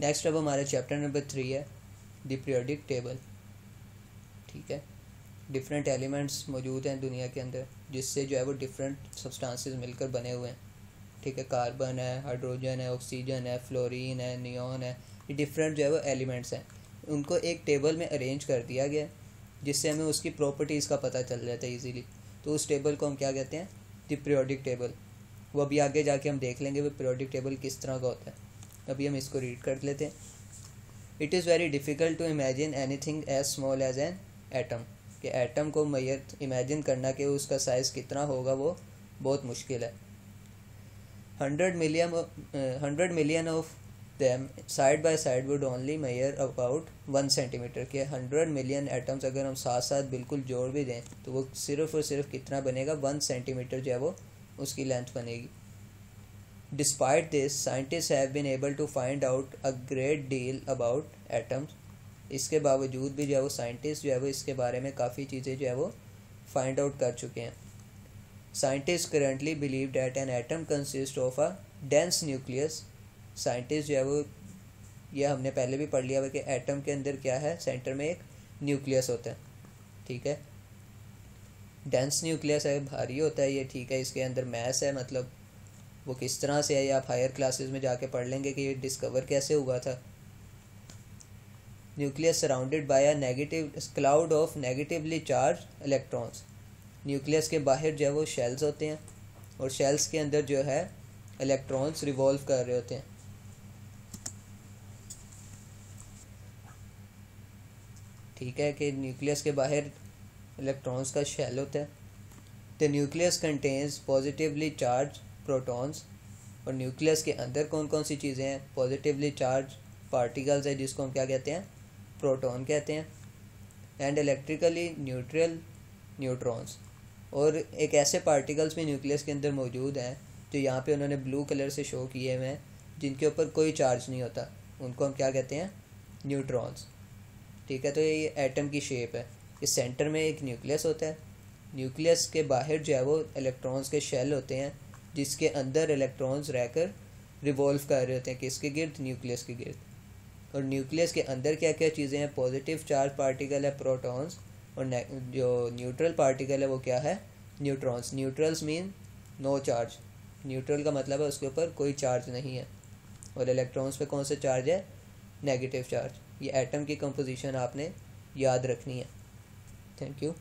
Next अब हमारा chapter number three है द पीरियोडिक टेबल ठीक है? डिफरेंट एलिमेंट्स मौजूद हैं दुनिया के अंदर, जिससे जो है वो डिफरेंट सब्सटेंसेस मिलकर बने हुए हैं। ठीक है? कार्बन है हाइड्रोजन है ऑक्सीजन है फ्लोरीन है नियॉन है, ये डिफरेंट जो है वो एलिमेंट्स हैं। उनको एक टेबल में अरेंज कर दिया गया जिससे हमें उसकी प्रॉपर्टीज़ का पता चल जाता है इजीली तो उस टेबल को हम क्या कहते हैं? द पीरियोडिक टेबल वो अभी आगे जाके हम देख लेंगे वो पीरियोडिक टेबल किस तरह का होता है। अभी हम इसको रीड कर लेते हैं। It is very difficult to imagine anything as small as an atom कि एटम को मैयर इमेजिन करना कि उसका साइज़ कितना होगा वो बहुत मुश्किल है। Hundred million hundred million of them side by side would only measure about one centimetre के हंड्रेड मिलियन एटम्स अगर हम साथ साथ बिल्कुल जोड़ भी दें तो वो सिर्फ़ और सिर्फ़ कितना बनेगा? वन सेंटीमीटर जो है वो उसकी लेंथ बनेगी। Despite this scientist have been able to find out a great deal about atoms इसके बावजूद भी जो है वो साइंटिस्ट जो है वो इसके बारे में काफ़ी चीज़ें जो है वो फाइंड आउट कर चुके हैं। Scientist currently believe that an atom consist of a dense nucleus scientist जो है वो, ये हमने पहले भी पढ़ लिया हुआ कि एटम के अंदर क्या है सेंटर में एक न्यूक्लियस होता है। ठीक है? डेंस न्यूक्लियस है, भारी होता है, ये ठीक है, इसके अंदर मैस है मतलब वो किस तरह से है, आप हायर क्लासेस में जाके पढ़ लेंगे कि ये डिस्कवर कैसे हुआ था? Nucleus surrounded by a negative cloud of negatively charge electrons nucleus के बाहर जो है वो शेल्स होते हैं और शेल्स के अंदर जो है इलेक्ट्रॉन्स रिवॉल्व कर रहे होते हैं। ठीक है कि न्यूक्लियस के बाहर इलेक्ट्रॉन्स का शेल होता है। The nucleus contains positively charge protons और न्यूक्लियस के अंदर कौन कौन सी चीज़ें हैं? पॉजिटिवली चार्ज पार्टिकल्स है जिसको हम क्या कहते हैं? प्रोटॉन कहते हैं। एंड इलेक्ट्रिकली न्यूट्रल न्यूट्रॉन्स और एक ऐसे पार्टिकल्स भी न्यूक्लियस के अंदर मौजूद हैं, जो यहाँ पे उन्होंने ब्लू कलर से शो किए हुए हैं, जिनके ऊपर कोई चार्ज नहीं होता। उनको हम क्या कहते हैं? न्यूट्रॉन्स ठीक है तो ये एटम की शेप है। इस सेंटर में एक न्यूक्लियस होता है। न्यूक्लियस के बाहर जो है वो इलेक्ट्रॉन्स के शेल होते हैं। जिसके अंदर इलेक्ट्रॉन्स रहकर रिवॉल्व कर रहे होते हैं, किसके गिर्द? न्यूक्लियस के गिर्द। और न्यूक्लियस के अंदर क्या क्या चीज़ें हैं? पॉजिटिव चार्ज पार्टिकल है प्रोटॉन्स और जो न्यूट्रल पार्टिकल है, वो क्या है? Neutrons neutrals mean no charge neutral का मतलब है उसके ऊपर कोई चार्ज नहीं है। और इलेक्ट्रॉन्स पे कौन सा चार्ज है? नेगेटिव चार्ज ये एटम की कंपोजिशन आपने याद रखनी है। Thank you